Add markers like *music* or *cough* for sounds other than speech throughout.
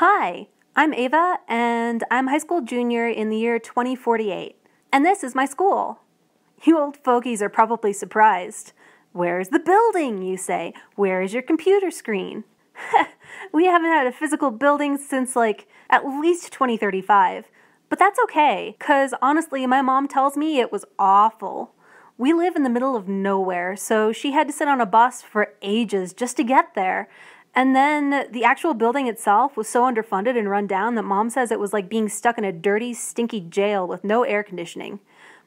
Hi, I'm Ava, and I'm high school junior in the year 2048. And this is my school. You old fogies are probably surprised. Where's the building, you say? Where is your computer screen? *laughs* we haven't had a physical building since like at least 2035. But that's okay, because honestly, my mom tells me it was awful. We live in the middle of nowhere, so she had to sit on a bus for ages just to get there. And then the actual building itself was so underfunded and run down that mom says it was like being stuck in a dirty, stinky jail with no air conditioning.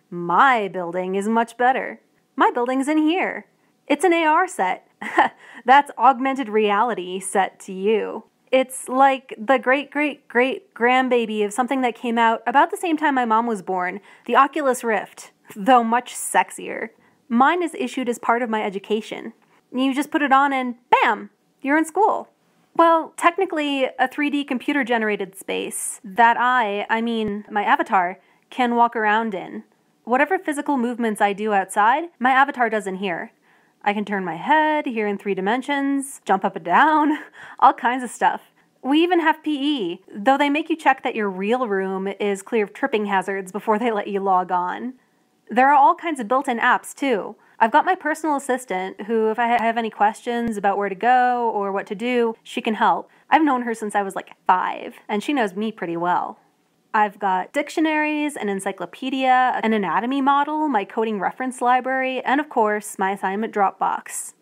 My building is much better. My building's in here. It's an AR set. *laughs* That's augmented reality set to you. It's like the great great great grandbaby of something that came out about the same time my mom was born, the Oculus Rift, though much sexier. Mine is issued as part of my education. You just put it on and bam, you're in school. Well, technically, a 3D computer generated space that I, I mean, my avatar, can walk around in. Whatever physical movements I do outside, my avatar does in here. I can turn my head here in three dimensions, jump up and down, *laughs* all kinds of stuff. We even have PE, though they make you check that your real room is clear of tripping hazards before they let you log on. There are all kinds of built in apps, too. I've got my personal assistant who, if I have any questions about where to go or what to do, she can help. I've known her since I was like five, and she knows me pretty well. I've got dictionaries, an encyclopedia, an anatomy model, my coding reference library, and of course, my assignment Dropbox.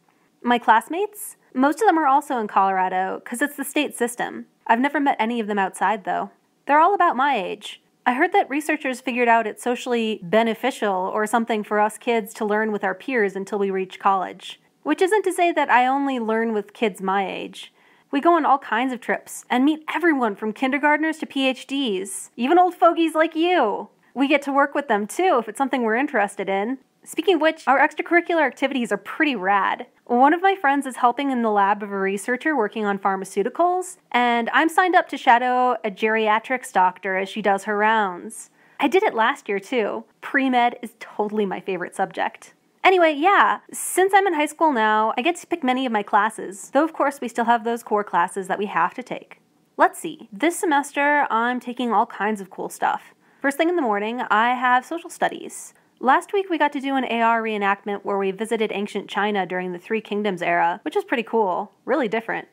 My classmates? Most of them are also in Colorado because it's the state system. I've never met any of them outside though. They're all about my age. I heard that researchers figured out it's socially beneficial or something for us kids to learn with our peers until we reach college. Which isn't to say that I only learn with kids my age. We go on all kinds of trips and meet everyone from kindergartners to PhDs, even old fogies like you. We get to work with them too if it's something we're interested in. Speaking of which, our extracurricular activities are pretty rad. One of my friends is helping in the lab of a researcher working on pharmaceuticals, and I'm signed up to shadow a geriatrics doctor as she does her rounds. I did it last year too. Pre med is totally my favorite subject. Anyway, yeah, since I'm in high school now, I get to pick many of my classes, though of course we still have those core classes that we have to take. Let's see, this semester I'm taking all kinds of cool stuff. First thing in the morning, I have social studies. Last week we got to do an AR reenactment where we visited ancient China during the Three Kingdoms era, which is pretty cool, really different.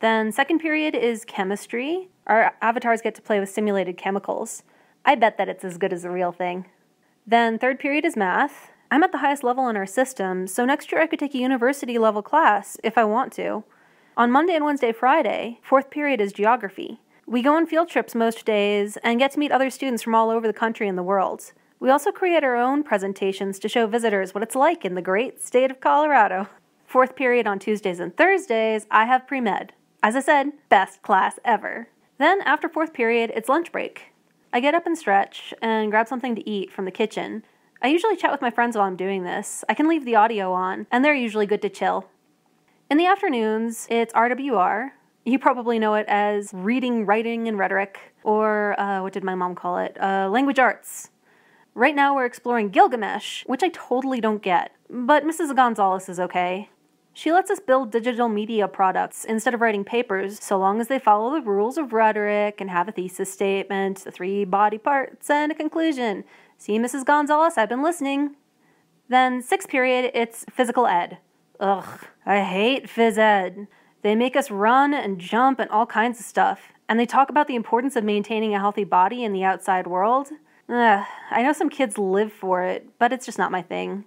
Then, second period is chemistry. Our avatars get to play with simulated chemicals. I bet that it's as good as the real thing. Then, third period is math. I'm at the highest level in our system, so next year I could take a university level class if I want to. On Monday and Wednesday, Friday, fourth period is geography. We go on field trips most days and get to meet other students from all over the country and the world. We also create our own presentations to show visitors what it's like in the great state of Colorado. Fourth period on Tuesdays and Thursdays, I have pre med. As I said, best class ever. Then, after fourth period, it's lunch break. I get up and stretch and grab something to eat from the kitchen, I usually chat with my friends while I'm doing this. I can leave the audio on, and they're usually good to chill. In the afternoons, it's RWR. You probably know it as reading, writing, and rhetoric, or uh, what did my mom call it? Uh, language arts. Right now, we're exploring Gilgamesh, which I totally don't get, but Mrs. Gonzalez is okay. She lets us build digital media products instead of writing papers, so long as they follow the rules of rhetoric and have a thesis statement, the three body parts, and a conclusion. See, Mrs. Gonzalez, I've been listening. Then, sixth period, it's physical ed. Ugh, I hate phys ed. They make us run and jump and all kinds of stuff. And they talk about the importance of maintaining a healthy body in the outside world. Ugh, I know some kids live for it, but it's just not my thing.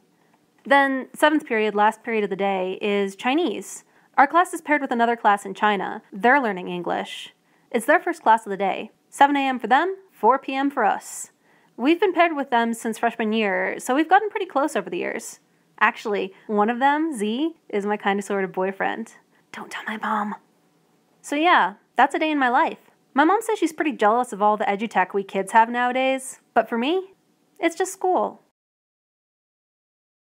Then, seventh period, last period of the day, is Chinese. Our class is paired with another class in China. They're learning English. It's their first class of the day. 7 a.m. for them, 4 p.m. for us. We've been paired with them since freshman year, so we've gotten pretty close over the years. Actually, one of them, Z, is my kind of sort of boyfriend. Don't tell my mom. So, yeah, that's a day in my life. My mom says she's pretty jealous of all the edutech we kids have nowadays, but for me, it's just school.